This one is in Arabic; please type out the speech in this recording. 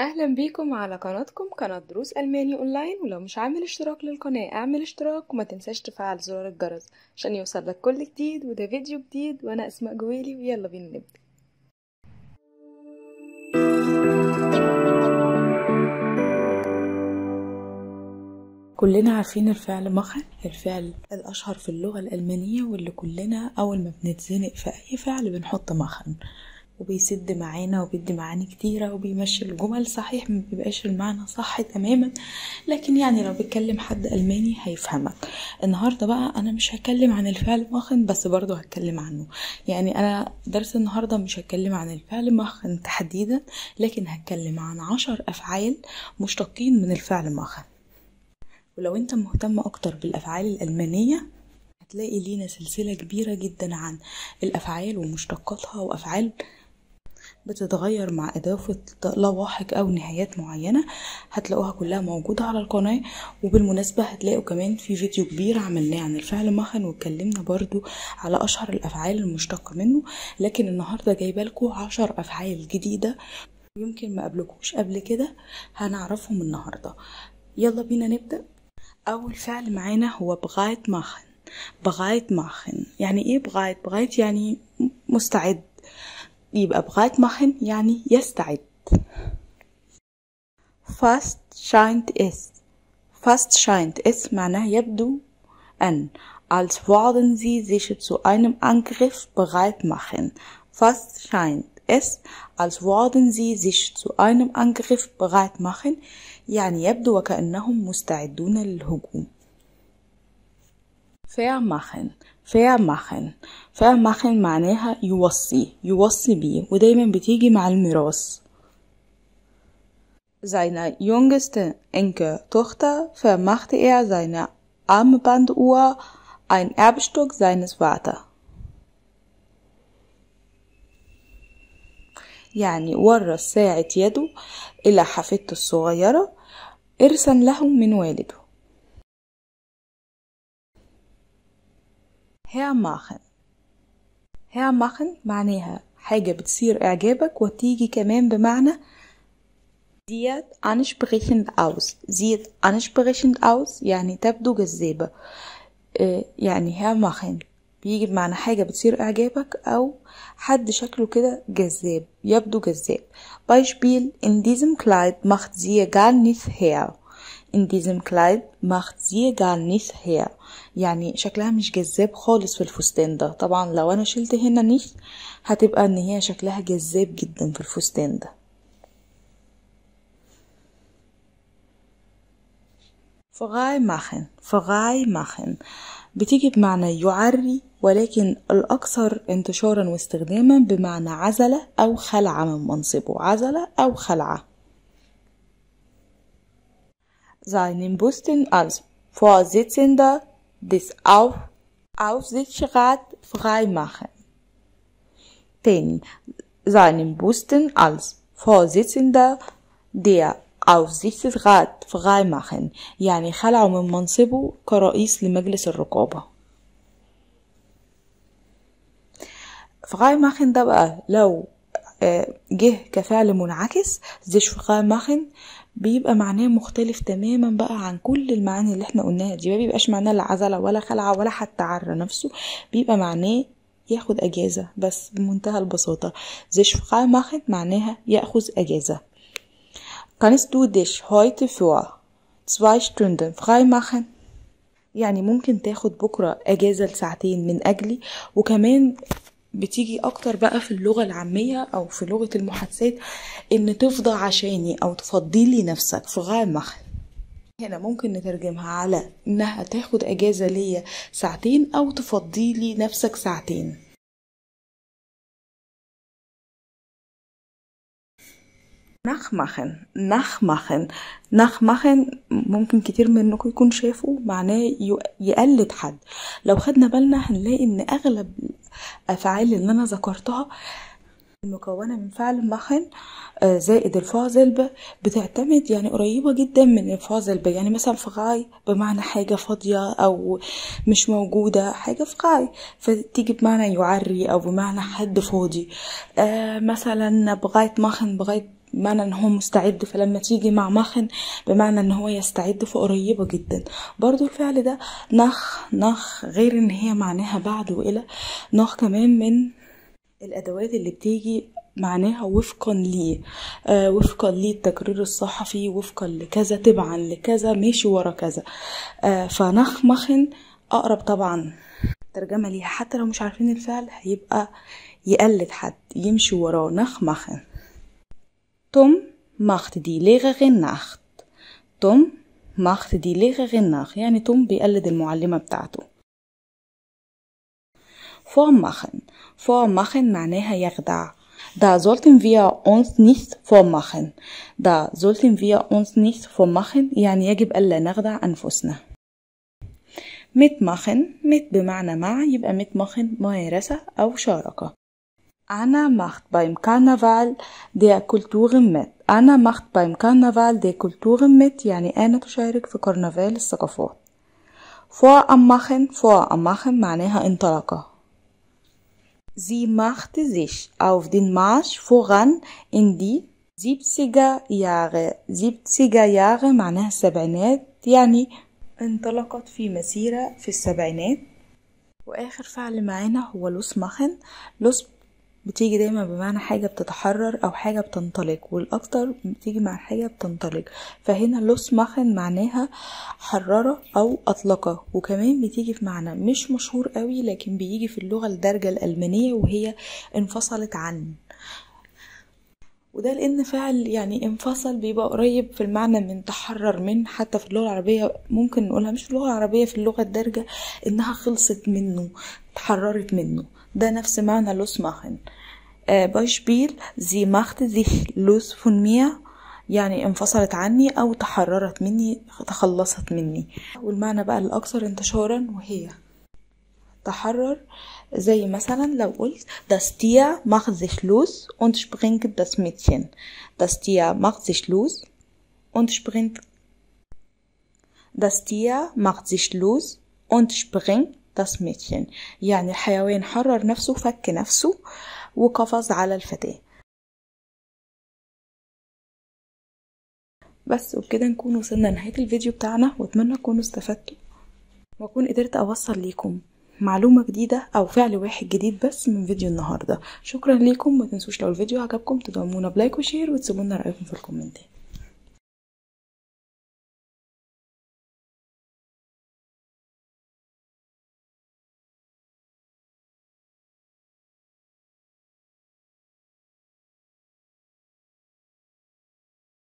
أهلا بيكم على قناتكم قناة دروس ألماني أونلاين. ولو مش عامل اشتراك للقناة اعمل اشتراك وما تنساش تفعل زرار الجرس عشان يوصلك كل جديد وده فيديو جديد وأنا أسماء جويلي ويلا بينا نبدأ. كلنا عارفين الفعل مخن الفعل الأشهر في اللغة الألمانية واللي كلنا أول ما بنتزنق في أي فعل بنحط مخن وبيسد معانا وبيدي معاني كتيرة وبيمشي الجمل صحيح ما بيبقاش المعنى صح تماما. لكن يعني لو بيتكلم حد ألماني هيفهمك. النهاردة بقى أنا مش هتكلم عن الفعل مخن بس برضه هتكلم عنه. يعني أنا درس النهاردة مش هتكلم عن الفعل مخن تحديدا لكن هتكلم عن عشر أفعال مشتقين من الفعل مخن. ولو أنت مهتم أكتر بالأفعال الألمانية هتلاقي لينا سلسلة كبيرة جدا عن الأفعال ومشتقاتها وأفعال بتتغير مع إضافة لواحق أو نهايات معينة هتلاقوها كلها موجودة على القناة. وبالمناسبة هتلاقوا كمان في فيديو كبير عملناه عن الفعل مخن واتكلمنا برضو على أشهر الأفعال المشتقة منه. لكن النهاردة جايبة لكم عشر أفعال جديدة يمكن ما قبلكوش. قبل كده هنعرفهم النهاردة. يلا بينا نبدأ. أول فعل معانا هو بغاية ماخن بغاية ماخن يعني إيه بغاية؟ بغاية يعني مستعد. يبقى ماخن يعني يستعد fast scheint es fast scheint es معناه يبدو أن als würden sie sich zu einem Angriff bereit machen fast scheint es als würden sie sich zu einem Angriff bereit machen يعني يبدو وكأنهم مستعدون للهجوم vermachen فيرماخن فيرماخن معناها يوصي يوصي بيه ودايما بتيجي مع الميراث Seine jüngste Enkel Tochter vermachte er seine Armbanduhr, ein Erbstück seines Vaters. يعني ورث ساعة يدو إلى حفيدته الصغيرة إرثا لهم من والده. هيرماخن هيرماخن معناها حاجة بتصير إعجابك وتيجي كمان بمعنى sieht ansprechend aus. sieht ansprechend aus يعني تبدو جذابة. يعني هيرماخن بيجي بمعنى حاجة بتصير إعجابك أو حد شكله كده جذاب يبدو جذاب. Beispiel in diesem Kleid macht sie gar nicht her. In diesem Kleid macht sie gar nicht her. يعني شكلها مش جذاب خالص في الفستان ده طبعا لو أنا شلت هنا nicht هتبقى إن هي شكلها جذاب جدا في الفستان ده frei machen. Frei machen بتيجي بمعنى يعري ولكن الأكثر انتشارا واستخداما بمعنى عزلة أو خلع من منصبه عزلة أو خلعة seinen Posten als Vorsitzender des Auf Aufsichtsrats freimachen. Den seinen Posten als Vorsitzender der Aufsichtsrat freimachen يعني خلعه من منصبه كرئيس لمجلس الرقابة freimachen ده بقى لو جه كفعل منعكس زيش freimachen بيبقى معناه مختلف تماما بقى عن كل المعاني اللي إحنا قلناها دي. ما بيبقاش معناه لا عزلة ولا خلعة ولا حتى عرى نفسه بيبقى معناه ياخد أجازة بس بمنتهى البساطة. زيش freimachen معناها يأخذ أجازة. Kannst du dich heute für zwei Stunden frei machen? يعني ممكن تاخد بكرة أجازة لساعتين من أجلي وكمان بتيجي أكتر بقى في اللغة العامية أو في لغة المحادثات إن تفضى عشاني أو تفضيلي نفسك frei machen هنا ممكن نترجمها على إنها تاخد أجازة ليا ساعتين أو تفضيلي نفسك ساعتين. نخمخن نخمخن نخمخن ممكن كتير منكم يكون شافوا معناه يقلد حد. لو خدنا بالنا هنلاقي إن أغلب الأفعال اللي أنا ذكرتها المكونة من فعل مخن زائد الفاظل بتعتمد يعني قريبة جدا من الفاظل يعني مثلا فغاي بمعنى حاجة فاضية أو مش موجودة حاجة فغاي فتيجي بمعنى يعري أو بمعنى حد فاضي. مثلا بغاية مخن بغاية بمعنى إن هو مستعد فلما تيجي مع مخن بمعنى إن هو يستعد فقريبة جدا. برضو الفعل ده نخ نخ غير إن هي معناها بعد وإلى. نخ كمان من الأدوات اللي بتيجي معناها وفقا ليه آه وفقا ليه التقرير الصحفي وفقا لكذا تبعا لكذا ماشي ورا كذا. آه فنخ مخن أقرب طبعا. ترجمة ليها. حتى لو مش عارفين الفعل هيبقى يقلد حد يمشي وراه. نخ مخن. توم macht die Lehrerin Nacht توم macht die Lehrerin Nacht يعني توم بيقلد المعلمة بتاعته vormachen vormachen معناها يخدع Da sollten wir uns nicht vormachen. Da sollten wir uns nicht vormachen يعني يجب ألا نخدع أنفسنا. mitmachen mit بمعنى مع يبقى mitmachen ممارسة أو شاركة. Anna macht beim Karneval der Kulturen mit. Anna macht beim Karneval der Kulturen mit يعني أنا تشارك في كارنفال الثقافات aufmachen aufmachen معناها انطلاقة. Sie macht sich. auf in den ماش دي إندي. زيبسيجا ياغ زيبسيجا ياغ معناها السبعينات يعني انطلقت في مسيرة في السبعينات. وآخر فعل معانا هو لوس ماخن لوس بتيجي دايما بمعنى حاجة بتتحرر أو حاجة بتنطلق والأكتر بتيجي مع حاجة بتنطلق. فهنا لوس مخن معناها حررة أو أطلقة وكمان بتيجي في معنى مش مشهور قوي لكن بيجي في اللغة الدارجة الألمانية وهي انفصلت عن. وده لأن فعل يعني انفصل بيبقى قريب في المعنى من تحرر من حتى في اللغة العربية ممكن نقولها مش في اللغة العربية في اللغة الدارجة إنها خلصت منه تحررت منه. ده نفس معنى لوس ماخن. آه، بايشبيل زي ماخت زي لوس فون ميا يعني انفصلت عني أو تحررت مني تخلصت مني. والمعنى بقى الأكثر انتشارا وهي تحرر. زي مثلا لو قلت das Tier macht sich los und springt das Mädchen. Das Tier macht زي لوس und springt das Tier macht sich los und springt das Mädchen يعني الحيوان حرر نفسه فك نفسه وقفز على الفتاة. بس وبكده نكون وصلنا لنهاية الفيديو بتاعنا وأتمنى تكونوا استفدتوا. وأكون قدرت أوصل ليكم معلومة جديدة أو فعل واحد جديد بس من فيديو النهاردة. شكرا ليكم. ما تنسوش لو الفيديو عجبكم تدعمونا ب like و share وتسيبونا رأيكم في الكومنتات.